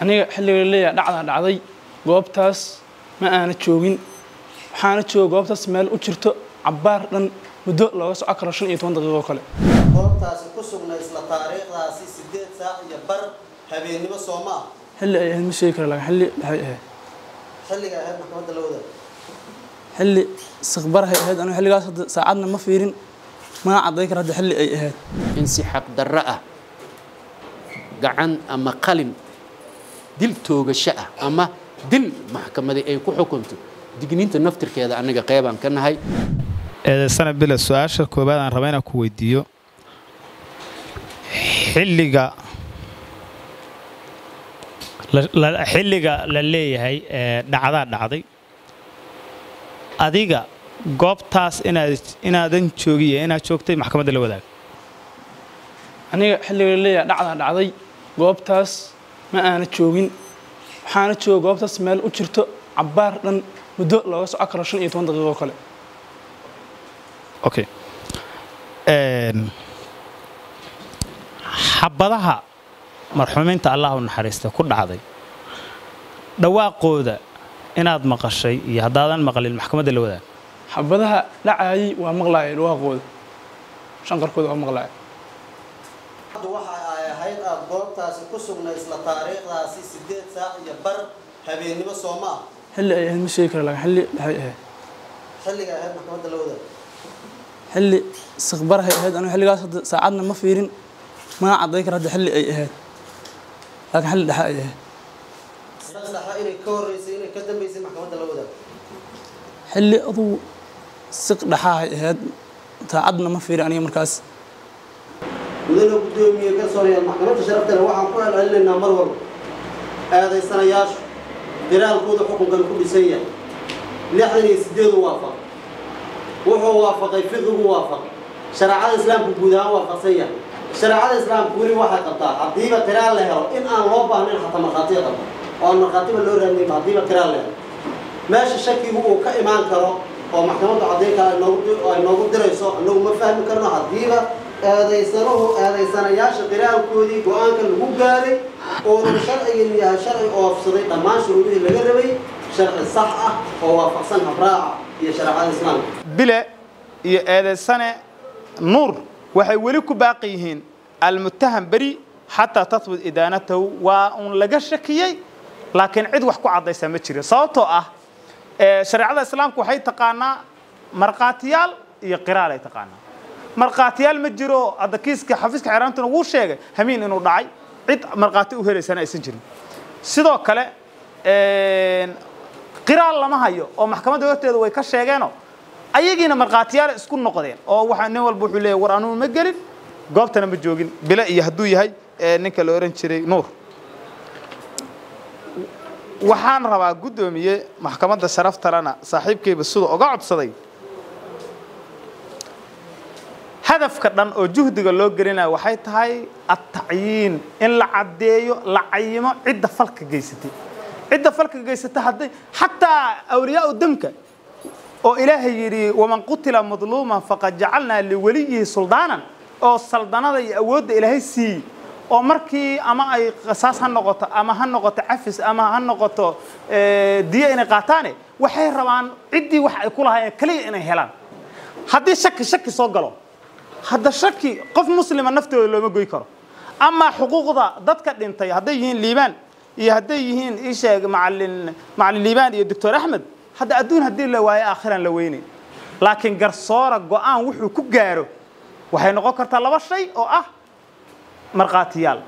aniga xilliga leeyaha dhacdaa dhacday goobtaas ma aana joogin. Waxaana jooga goobtaas meel u jirto cabbaar dhan muddo looga soco karo shan iyo toban daqiiqo kale. Goobtaasi ku sugnay isla taariikhdaasi sideed saac iyo bar habeennimo soo ma ah. Xilli ay ahayd ma sheegi kara laakiin xilli waxay ahayd. Xilliga ahayd maxkamadda la wadaag xilli sikbarahay ahayd aniga xilligaas hadda saacadna ma fiirin mana cadday kara hadda xilli ay ahayd. In si xaq darro ah gacan ama qalin dil toogasho ah ama dil maxkamadi ay ku xukunto digniinta naftirkeeda annaga qeybaan ka nahay. Eedaysana bile su'aasha koowaad aan raba inaan ku weydiiyo xilliga la- xilliga la leeyahay ee dhacdaa dhacday adiga goobtaas inaad inaadan joogiye inaad joogtay maxkamadda la wadaag aniga xilliga leeyaha dhacdaa dhacday goobtaas ma aana joogin. Waxaana jooga goobtaas meel u jirto cabbaar dhan muddo looga soco karo shan iyo toban daqiiqo kale. Okay. Xabadaha marxuumiinta allah u naxariista ku dhacday dhawaaqooda inaad maqashay iyo haddaadan maqlin maxkamadda la wadaag xabadaha dhacayay waa maqlaaya dhawaaqooda. Shanqarkooda waa maqlaaya hadda waxa ay ahayd aada goobtaasi ku sugnay isla taariikhdaasi sideed saac iyo bar habeennimo soo ma ah xilli ay ahayd ma sheegi kara laakiin xilli waxay ahayd. Xilliga ahayd maxkamadda la wadaag. Xilli sikbarahay ahayd aniga xilligaas hadda saacadna ma fiirin mana cadday kara hadda xilli ay ahayd. Laakiin xilli dhexe ay ahayd. Inay ka horreysay inay ka dambeysay maxkamadda la wadaag. Xilli adugu siq dhexaahay ahayd saacadna ma fiirin aniga markaas mudana guddoomiye garsooreyaal maxkamadda sharafta leh waxaan ku celcelinaynaa mar walba. Eedaysanayaashu diraalkooda xukunkan ku dhisan yahay. Lixdan iyo sideedu waafaqay wuxuu waafaqay fiqigu waafaqay shareecada islaamku guud ahaan waafaqsan yahay. Shareecada islaamku weli waxay qabtaa haddiiba tiraal la helo in aan loo baahnayn xataa markhaatiya qabta oo aan markhaatiba loo raadinayba haddiiba tiraal la helo. Meesha shakigu uu ka imaan karo oo maxkamaddu caddaynka ay noogu ay noogu dirayso annagu ma fahmi karno haddiiba eedaysanuhu eedaysanayaasha qiraalkoodii go'aanka lagu gaaray oonu sharcigan sharci oofsaday dhammaan shuruudihii laga rabay sharci sax ah oo waafaqsan habraaca iyo shareecada islaamka bile iyo eedaysane nuur waxay weli ku baaqi yihiin almutaham beri xataa tahbut idaanatahu waa uun laga shakiyey laakiin cid wax ku caddaysaa ma jiro. Sababtoo ah ee, shareecada islaamku waxay taqaanaa markhaatiyaal iyo qiraal ay taqaanaa markhaatiyaal ma jiro hadda kiiska xafiiska xeeraantuna wuu sheegay hamiin inuu dhacay. Cid markhaati u helaysana aysan jirin. Sidoo kale qiraal lama hayo oo maxkamadda horteeda way ka sheegeenoo ayagiina markhaatiyaal isku noqdeen oo waxa nin walba wuxuu leeyahay war anugu ma gelin? Goobtana ma joogin. Bile iyo hadduu yahay ninka la ohan jiray nuur. Waxaan rabaa guddoomiye maxkamadda sharaftalena saaxiibkayba sida uga codsaday hadafka dhan oo juhdiga loo gelinaya waxay tahay atacyiin in la caddeeyo la cayimo cidda falka geysatay. Cidda falka geysata hadday xataa awliyaau damka oo ilaahay yidhi waman qutila madluuman faqad jacalnaa liweliyihi suldaanan oo saldanada iyo awoodda ilaahay siiyey oo markii ama ay qisaas ha noqoto ama ha noqoto cafis ama ha noqoto eh, diyo inay qaataane waxay rabaan ciddii wax ay ku lahaayeen keliya inay helaan. Haddii shaki shaki soo galo hadda shaki qof muslima naftooda looma goy karo. Amaa xuquuqda dadka dhintay hadday yihiin liibaan iyo hadday yihiin ii sheeg macalin macalin liibaan iyo doctor axmed hadda adduun haddii la waayo aakhiran la weynay laakiin garsoora go'aan wuxuu ku gaaro. Waxay noqon kartaa laba shay oo ah markhaatiyaal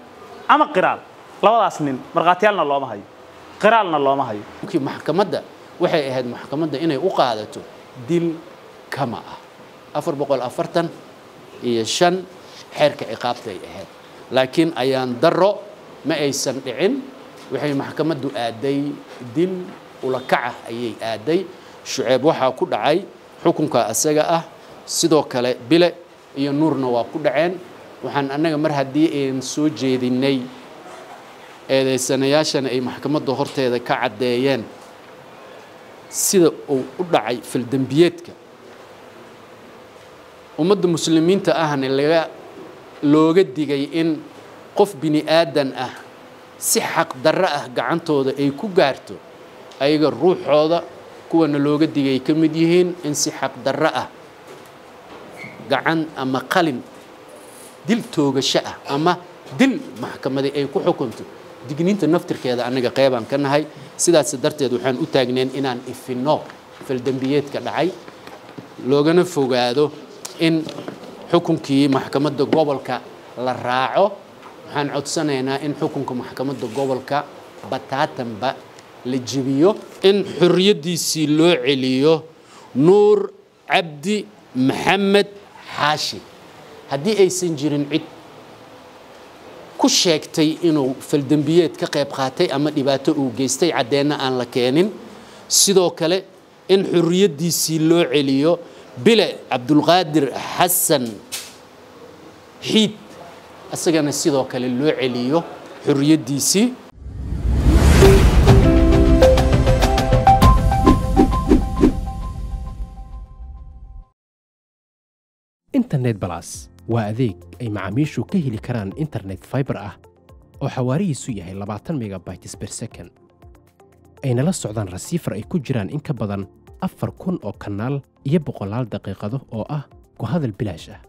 ama qiraal. Labadaas nin markhaatiyaalna looma hayo qiraalna looma hayo. Maxkamadda waxay ahayd maxkamadda inay u qaadato dil kama ah. Afar boqol afartan iyo shan xeerka ciqaabta ay ahayd. Laakiin ayaan daro ma aysan dhicin waxay maxkamaddu aaday dil ulakaca ayay aaday. Shuceeb waxaa ku dhacay xukunka asaga ah sidoo kale bile iyo nuurna waa ku dhaceen. Waxaan annaga mar haddii ayn soo jeedinay eedaysanayaashana ay maxkamadda horteeda ka caddeeyeen sida uu u dhacay faldembiyeedka ummadda muslimiinta ahna laga looga digay in qof bini aadan ah si xaq darro ah gacantooda ay ku gaarto ayaga ruuxooda kuwana looga digay ka mid yihiin in si xaq darro ah gacan ama qalin dil toogasho ah ama dil maxkamadi ay ku xukunto. Digniinta naftirkeeda annaga qeybaan ka nahay sidaas darteed waxaan u taagneen inaan ifinno faldembiyeedka dhacay loogana fogaado in xukunkii maxkamadda gobolka la raaco. Waxaan codsanaynaa in xukunka maxkamadda gobolka bataatanba la jebiyo in xorriyaddiisii loo celiyo nuur cabdi maxamed xaashi. Haddii aysan jirin cid ku sheegtay inuu faldembiyeed ka qayb qaatay ama dhibaato uu geystay caddeenna aan la keenin. Sidoo kale in xorriyaddiisii loo celiyo bile cabdulqaadir xasan xiid isagana sidoo kale loo celiyo xorriyaddiisii. Internet balas waa adeeg ay macaamiishu ka heli karaan internet fiber ah oo xawaarihiisu yahay labaatan megabytes per second. Ayna la socdaan rasiifar ay ku jiraan in ka badan afar kun oo kanaal iyo boqolaal daqiiqado oo ah ku hadal bilaash ah